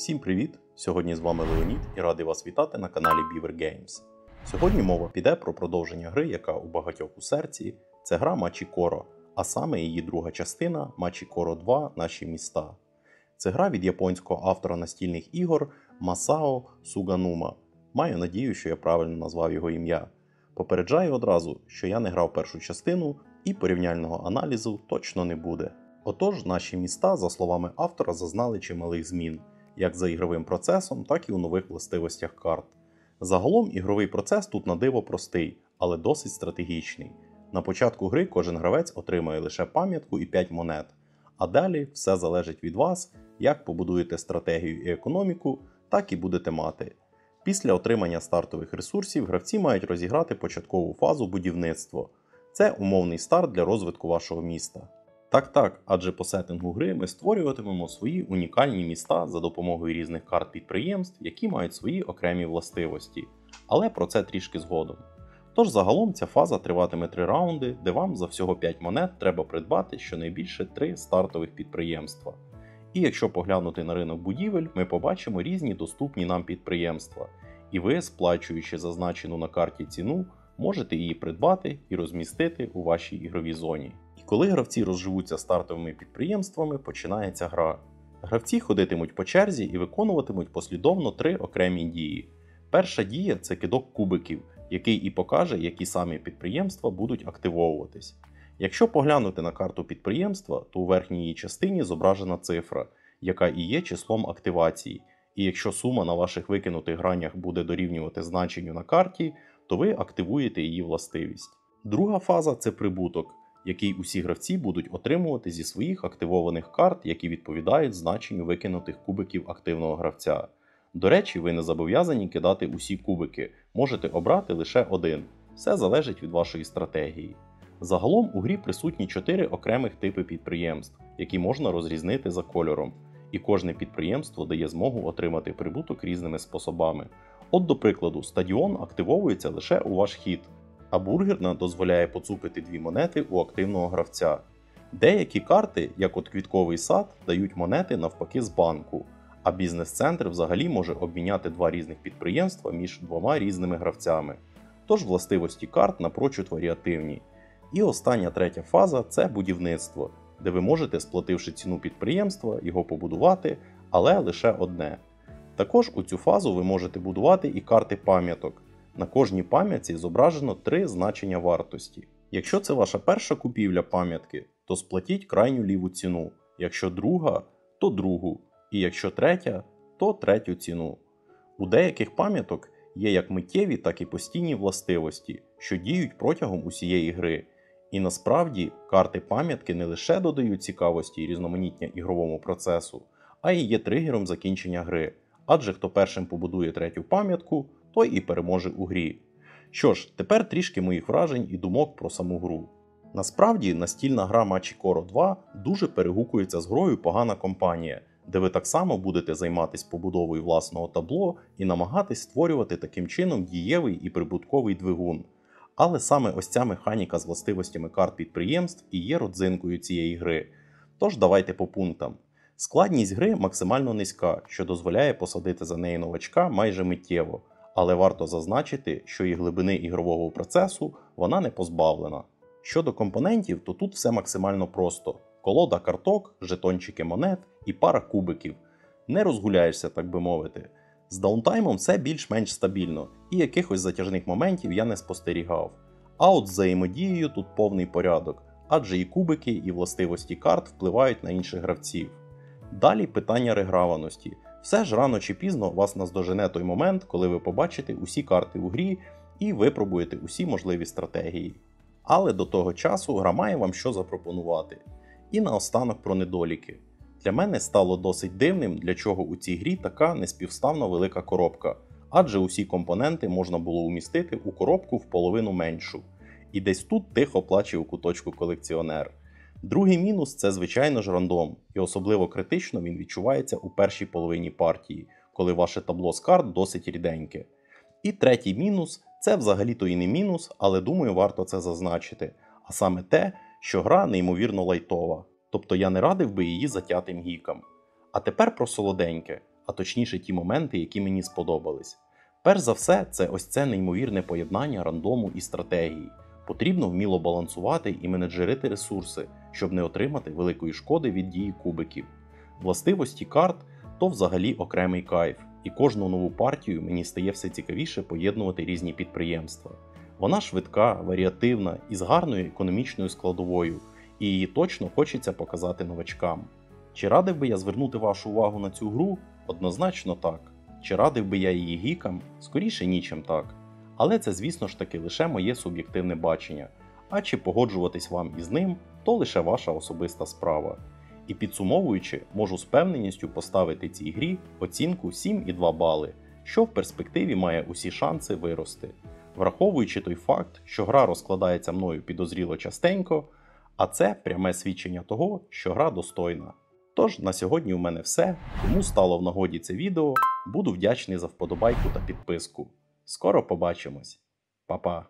Всім привіт! Сьогодні з вами Леонід і радий вас вітати на каналі Beaver Games. Сьогодні мова піде про продовження гри, яка у багатьох у серці це гра Мачі Коро, а саме її друга частина Мачі Коро 2 Наші міста. Це гра від японського автора настільних ігор Масао Суганума. Маю надію, що я правильно назвав його ім'я. Попереджаю одразу, що я не грав першу частину і порівняльного аналізу точно не буде. Отож, наші міста, за словами автора, зазнали чималих змін, як за ігровим процесом, так і у нових властивостях карт. Загалом ігровий процес тут на диво простий, але досить стратегічний. На початку гри кожен гравець отримає лише пам'ятку і 5 монет, а далі все залежить від вас, як побудуєте стратегію і економіку, так і будете мати. Після отримання стартових ресурсів гравці мають розіграти початкову фазу будівництво. Це умовний старт для розвитку вашого міста. Так, так, адже по сеттингу гри ми створюватимемо свої унікальні міста за допомогою різних карт підприємств, які мають свої окремі властивості. Але про це трішки згодом. Тож загалом ця фаза триватиме 3 раунди, де вам за всього 5 монет треба придбати щонайбільше 3 стартових підприємства. І якщо поглянути на ринок будівель, ми побачимо різні доступні нам підприємства, і ви, сплачуючи зазначену на карті ціну, можете її придбати і розмістити у вашій ігровій зоні. Коли гравці розживуться стартовими підприємствами, починається гра. Гравці ходитимуть по черзі і виконуватимуть послідовно три окремі дії. Перша дія це кидок кубиків, який і покаже, які самі підприємства будуть активовуватись. Якщо поглянути на карту підприємства, то у верхній її частині зображена цифра, яка і є числом активації. І якщо сума на ваших викинутих гранях буде дорівнювати значенню на карті, то ви активуєте її властивість. Друга фаза це прибуток, який усі гравці будуть отримувати зі своїх активованих карт, які відповідають значенню викинутих кубиків активного гравця. До речі, ви не зобов'язані кидати усі кубики, можете обрати лише один. Все залежить від вашої стратегії. Загалом у грі присутні 4 окремих типи підприємств, які можна розрізнити за кольором, і кожне підприємство дає змогу отримати прибуток різними способами. От, до прикладу, стадіон активовується лише у ваш хід, а бургерна дозволяє поцупити дві монети у активного гравця. Деякі карти, як от квітковий сад, дають монети навпаки з банку, а бізнес-центр взагалі може обміняти два різних підприємства між двома різними гравцями. Тож властивості карт напрочуд варіативні. І остання третя фаза це будівництво, де ви можете, сплативши ціну підприємства, його побудувати, але лише одне. Також у цю фазу ви можете будувати і карти пам'яток. На кожній пам'ятці зображено три значення вартості. Якщо це ваша перша купівля пам'ятки, то сплатіть крайню ліву ціну. Якщо друга, то другу. І якщо третя, то третю ціну. У деяких пам'яток є як миттєві, так і постійні властивості, що діють протягом усієї гри. І насправді карти пам'ятки не лише додають цікавості і різноманіття ігровому процесу, а й є тригером закінчення гри. Адже хто першим побудує третю пам'ятку, той і переможе у грі. Що ж, тепер трішки моїх вражень і думок про саму гру. Насправді, настільна гра Коро 2 дуже перегукується з грою Погана компанія, де ви так само будете займатися побудовою власного табло і намагатись створювати таким чином дієвий і прибутковий двигун. Але саме ось ця механіка з властивостями карт підприємств і є родзинкою цієї гри. Тож давайте по пунктам. Складність гри максимально низька, що дозволяє посадити за неї новачка майже миттєво, але варто зазначити, що і глибини ігрового процесу вона не позбавлена. Щодо компонентів, то тут все максимально просто: колода карток, жетончики монет і пара кубиків. Не розгуляєшся, так би мовити. З даунтаймом все більш-менш стабільно, і якихось затяжних моментів я не спостерігав. А от з взаємодією тут повний порядок, адже і кубики, і властивості карт впливають на інших гравців. Далі питання реграваності. Все ж рано чи пізно вас наздожене той момент, коли ви побачите усі карти у грі і випробуєте усі можливі стратегії. Але до того часу гра має вам що запропонувати. І наостанок про недоліки. Для мене стало досить дивним, для чого у цій грі така неспівставно велика коробка, адже усі компоненти можна було умістити у коробку в половину меншу. І десь тут тихо плаче у куточку колекціонер. Другий мінус це, звичайно ж, рандом, і особливо критично він відчувається у першій половині партії, коли ваше табло з карт досить ріденьке. І третій мінус це взагалі-то і не мінус, але думаю, варто це зазначити. А саме те, що гра неймовірно лайтова, тобто я не радив би її затятим гікам. А тепер про солоденьке, а точніше ті моменти, які мені сподобались. Перш за все, це ось це неймовірне поєднання рандому і стратегії. Потрібно вміло балансувати і менеджерити ресурси, щоб не отримати великої шкоди від дії кубиків. Властивості карт то взагалі окремий кайф, і кожну нову партію мені стає все цікавіше поєднувати різні підприємства. Вона швидка, варіативна і з гарною економічною складовою, і її точно хочеться показати новачкам. Чи радив би я звернути вашу увагу на цю гру? Однозначно так. Чи радив би я її гікам? Скоріше нічим так. Але це, звісно ж таки, лише моє суб'єктивне бачення. А чи погоджуватись вам із ним, то лише ваша особиста справа. І підсумовуючи, можу з певненістю поставити цій грі оцінку 7,2 бали, що в перспективі має усі шанси вирости, враховуючи той факт, що гра розкладається мною підозріло частенько, а це пряме свідчення того, що гра достойна. Тож на сьогодні у мене все. Кому стало в нагоді це відео, буду вдячний за вподобайку та підписку. Скоро побачимось. Па-па!